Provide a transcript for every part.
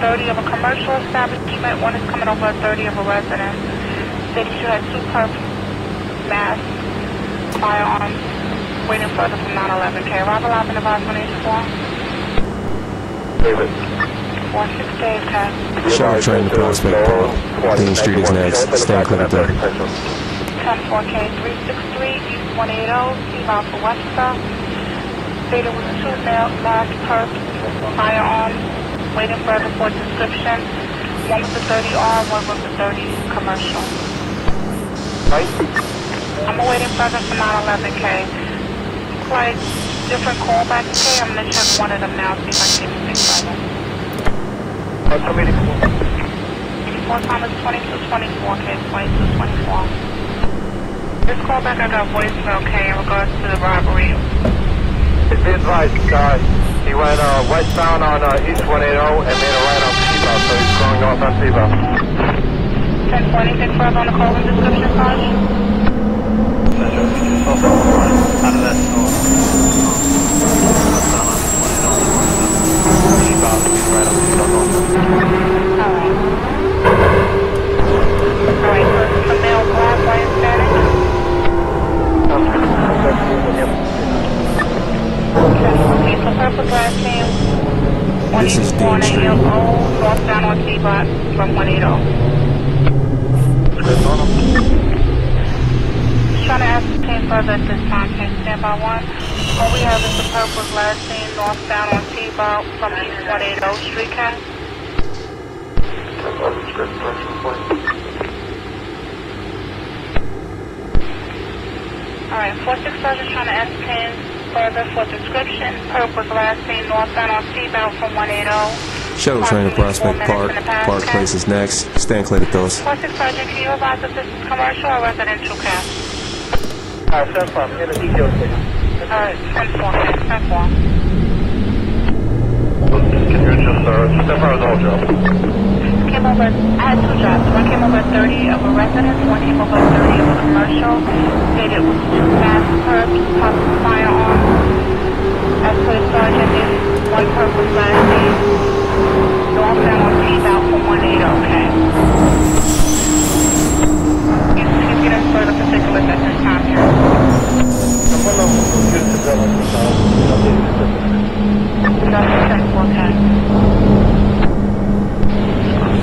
30 of a commercial establishment. One is coming over at 30 of a residence. Stated you had two perp mass firearms waiting further from 911K. Arrival live and advised on 84. David. 46 days, Cat. Shuttle train to Prospect Park. Dean Street is next. Stand clear of there. 104K 363 East 180, T-Bound for Webster. Stated with two male mass perp firearms waiting for description. One was a 30R, one was a 30 commercial. Right? I'm awaiting further for 911K. Like different callbacks, K. I'm gonna check one of them now, see if I can get anything further. What's the meeting for? Four time is 2224, K. 2224. This callback I got voicemail, K. In regards to the robbery. It's advised, uh, he went, uh, westbound on, uh, East 180 and made a right on Seabout, so he's going north on Seabout. 10 for anything on the call and description, Sarge? Out of that storm. Seabout, he's right on Seabout north. Alright. Alright, so it's a male black, white, Hispanic. Okay, so purple glass name. This is Dean 184 Street. northbound on T-Bot from 180. Just trying to ascertain further at this time, can you stand by one? All we have is the purple glass name northbound on T-Bot from East 180 Street, Cat. Alright, 46 Sergeant trying to ascertain further for description. Purple glass name northbound on T-Bot from 180. Shuttle train to Prospect Park. Park Place is next. Stand clear of those. 46 Sergeant, can you advise if this is commercial or residential cab? Alright, send from, in the details, please. Alright, 10 4, 10 4. Can you just, uh, step out of the whole job? Over, I had two jobs. One came over 30 of a residence, one came over 30 of a commercial. Stated with two mass perps, possible firearms. As per the sergeant, is one perp was last name. Northbound on T-Bound from 180, okay. You can get us further particulars at this time here. I'm gonna go to the development, uh, updated system. That's 10 4, okay.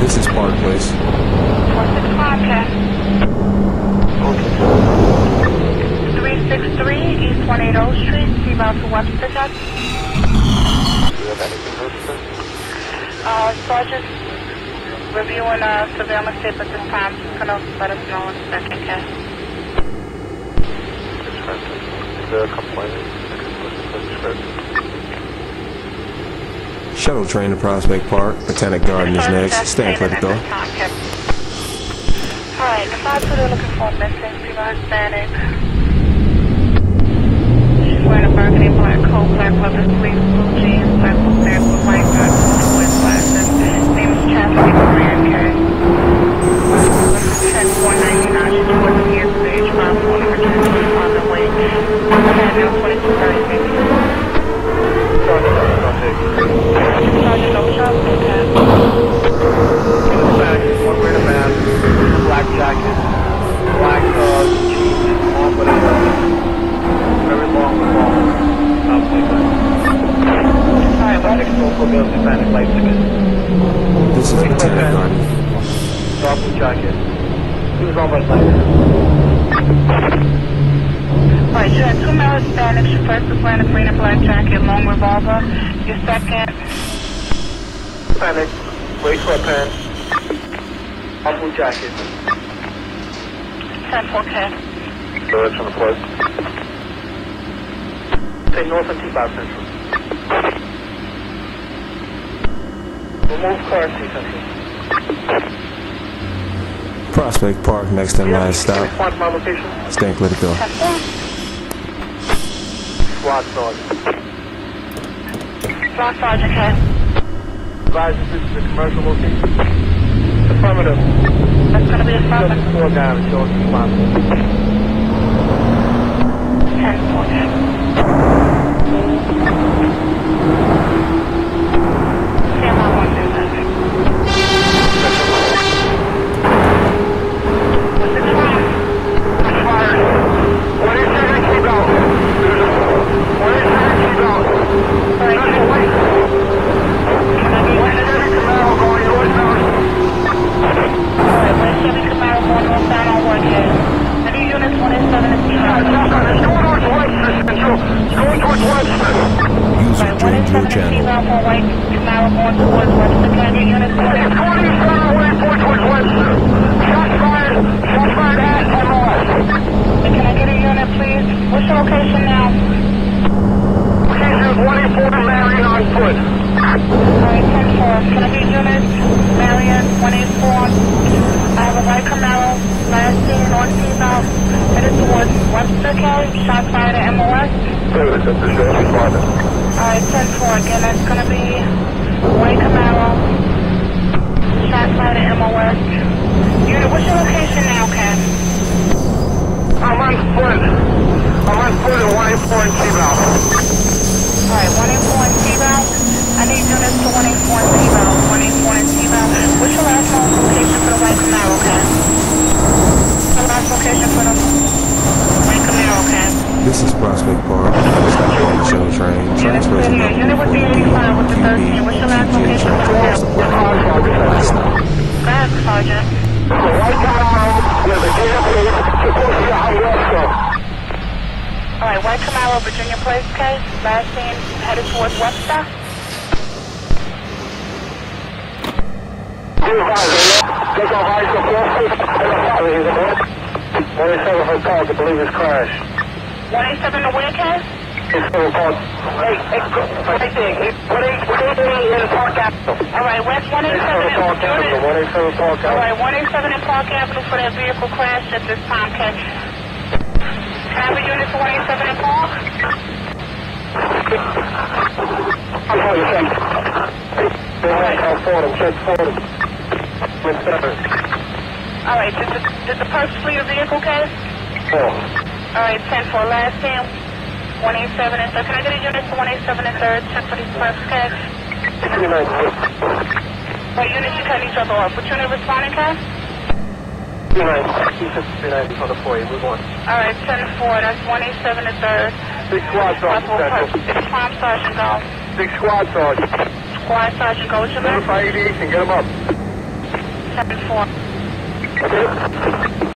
This is Park Place. 465, okay. Okay. 363 East 180 Street, T-Bound to Webster, Judge. Do you have anything else, sir? Uh, Sergeant, reviewing uh, surveillance tape at this time. She's gonna let us know in a second, okay? Is there a complaint? Shuttle train to Prospect Park. Botanic Garden is next. Stand clear of the door. Alright, the five two they're looking for missing, female Hispanic. She's wearing a burgundy black coat, black leather sleeves, blue jeans, black blue pants with white dress, with glasses. Name is Chastity Moran, okay? Ten four ninety nine. She's twenty years of age, five one hundred and twenty pounds of weight. Had no twenty two thirty six. Sergeant Ochoa, okay. One wearing a mask, black jacket, black uh, jeans, long but uh, very long long. Top like that. Alright, well, Next door for Bills Hispanic. This is Botanic Garden. Dark blue jacket. He was on by like Right, you had two male Hispanics. Your first was wearing a green and black jacket, long revolver. Your second, Hispanic, gray sweatpants, dark blue jacket. 10 4K. Direction of the place. Say north and T-Bow Central. Remove car C Central. Prospect Park next and last stop. To my location? Stand clear of the door. Squad Sergeant. Block Sergeant K. Advise if this is a commercial location. Affirmative. That's going to be a Just 7. four down and show us responsible. 10 4K. Location now? Marion on foot. Alright, units? Marion, I have a white Camaro, last seen shot fired at MOS. Alright, 10-4. Again, going to be white Camaro, shot fired at MOS. Unit, what's your location now, Ken? I'm on This is Prospect Park. Stop on the show train. Transfer to Unit, unit with the 85 with the 13. What's your last the the stop. Ahead, Sergeant. The white Camaro with a DFA supposed to be on Webster. Alright, white Camaro, Virginia Place case. Last seen headed towards Webster. Take off high to four six, and a five, he's a boy. 187 for call, I believe it's crashed. 187 to case? It's still called. Hey, hey, what they think? What they, what they doing in Park Avenue? Alright, West 187 187 Park Avenue, unit. 187 Park Avenue. Alright, 187 in Park Avenue for that vehicle crash at this time, catch. Can I have a unit to 187 in Park? I'm sorry, check. Go ahead, call Fordham, check Fordham. With seven. Alright, did the, did the flee your vehicle, case? Four. Alright, 10 for last team. 187 and third. Can I get a unit to 187 and third? Check for these purse cash. Six. What units you cutting each other off? Which unit responding, cash? Three nine six. He said three ninety for the four. Move on. Alright, 10 4. That's 187 and third. Six squad sergeant. Purse. Prime Sergeant, go. Six squad sergeant. Squad Sergeant, go. What's your name? Notify and get them up. 7 4. Okay.